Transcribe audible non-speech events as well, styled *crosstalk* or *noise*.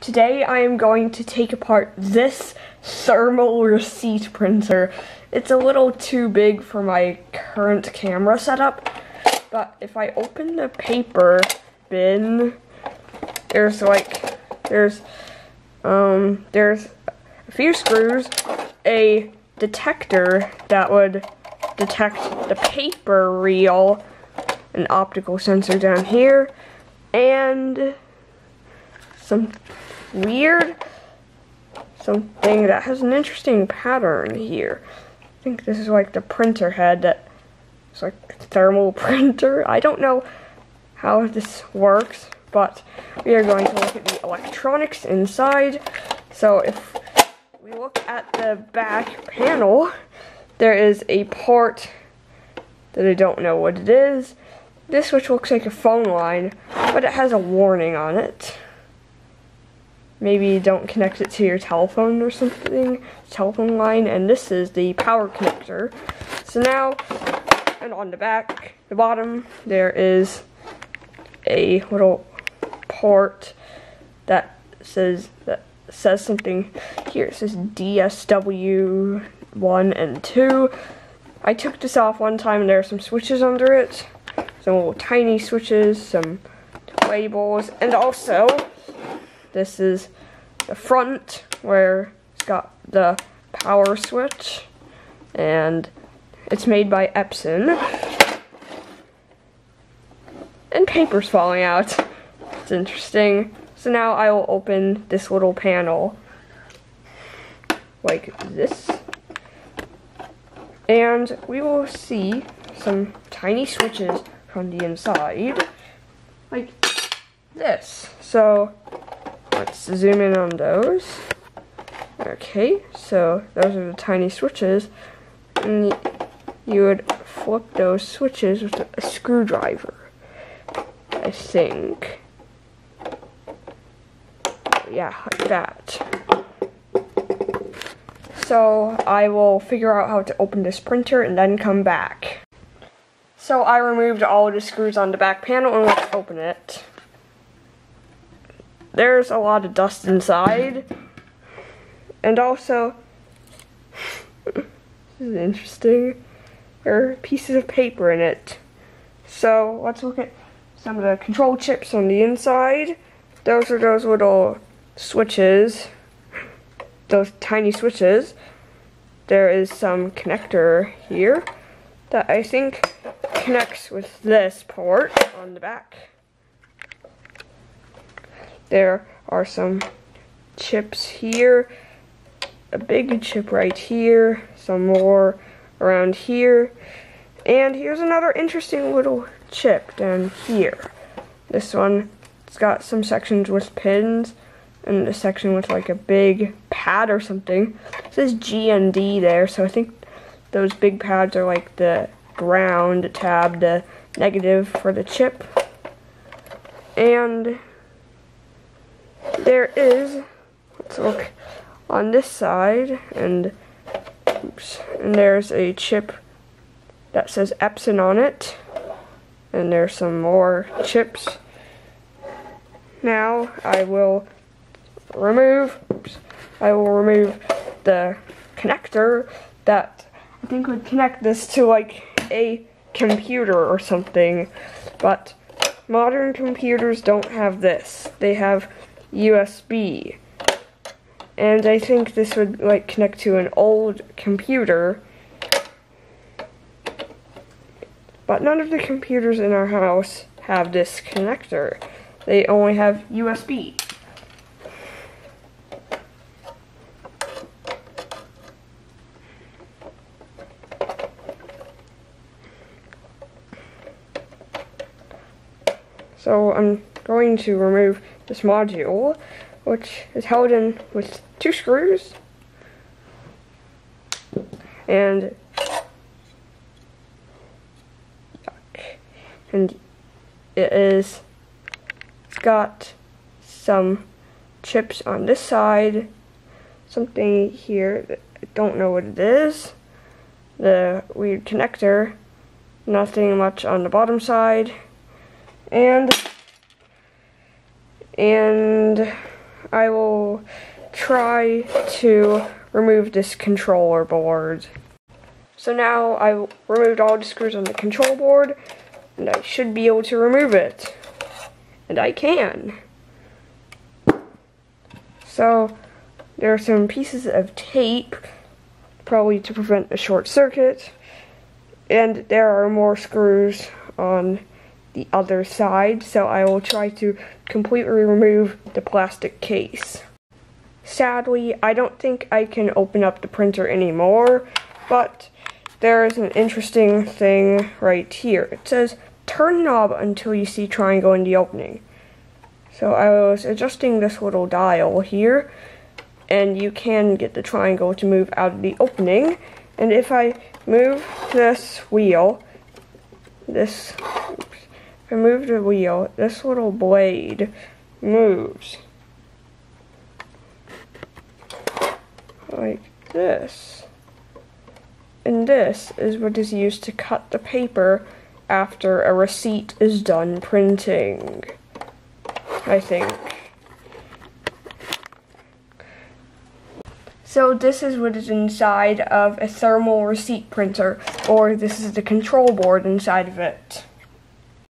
Today I am going to take apart this thermal receipt printer. It's a little too big for my current camera setup, but if I open the paper bin, there's like, there's, um, there's a few screws, a detector that would detect the paper reel, an optical sensor down here, and some weird something that has an interesting pattern here. I think this is like the printer head that it's like thermal *laughs* printer. I don't know how this works, but we are going to look at the electronics inside. So if we look at the back panel, there is a port that I don't know what it is. This which looks like a phone line, but it has a warning on it maybe don't connect it to your telephone or something, telephone line, and this is the power connector. So now, and on the back, the bottom, there is a little port that says that says something here. It says DSW 1 and 2. I took this off one time and there are some switches under it. Some little tiny switches, some labels, and also this is the front where it's got the power switch and it's made by Epson. And paper's falling out. It's interesting. So now I will open this little panel like this. And we will see some tiny switches from the inside like this. So let's zoom in on those. Okay, so those are the tiny switches. And you would flip those switches with a screwdriver. I think. Yeah, like that. So I will figure out how to open this printer and then come back. So I removed all the screws on the back panel and let's open it there's a lot of dust inside. And also, this is interesting, there are pieces of paper in it. So let's look at some of the control chips on the inside. Those are those little switches, those tiny switches. There is some connector here that I think connects with this port on the back. There are some chips here, a big chip right here, some more around here, and here's another interesting little chip down here. This one, it's got some sections with pins, and a section with like a big pad or something. It says G and D there, so I think those big pads are like the ground tab, the negative for the chip. And there is, let's look on this side, and oops, and there's a chip that says Epson on it, and there's some more chips. Now I will remove, oops, I will remove the connector that I think would connect this to like a computer or something, but modern computers don't have this. They have USB. And I think this would like connect to an old computer. But none of the computers in our house have this connector. They only have USB. So I'm going to remove this module, which is held in with two screws. And and it is it's got some chips on this side, something here I don't know what it is. The weird connector, nothing much on the bottom side, and and I will try to remove this controller board. So now I removed all the screws on the control board and I should be able to remove it. And I can. So there are some pieces of tape, probably to prevent a short circuit, and there are more screws on the other side, so I will try to completely remove the plastic case. Sadly, I don't think I can open up the printer anymore, but there is an interesting thing right here. It says turn knob until you see triangle in the opening. So I was adjusting this little dial here, and you can get the triangle to move out of the opening. And if I move this wheel, this, if I move the wheel, this little blade moves. Like this. And this is what is used to cut the paper after a receipt is done printing. I think. So this is what is inside of a thermal receipt printer, or this is the control board inside of it.